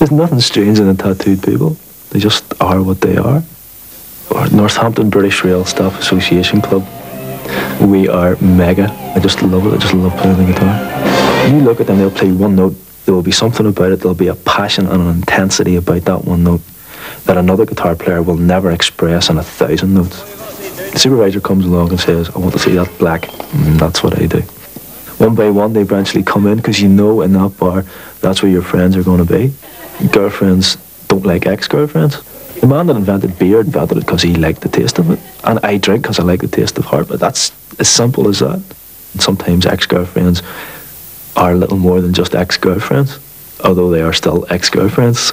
There's nothing strange in the tattooed people. They just are what they are. Or Northampton British Rail Staff Association Club. We are mega. I just love it. I just love playing the guitar. You look at them, they'll play one note. There will be something about it. There'll be a passion and an intensity about that one note that another guitar player will never express in a thousand notes. The supervisor comes along and says, I want to see that black. And that's what I do. One by one, they eventually come in because you know in that bar that's where your friends are going to be. Girlfriends don't like ex-girlfriends. The man that invented beer invented it because he liked the taste of it. And I drink because I like the taste of Harp. But that's as simple as that. And sometimes ex-girlfriends are a little more than just ex-girlfriends, although they are still ex-girlfriends.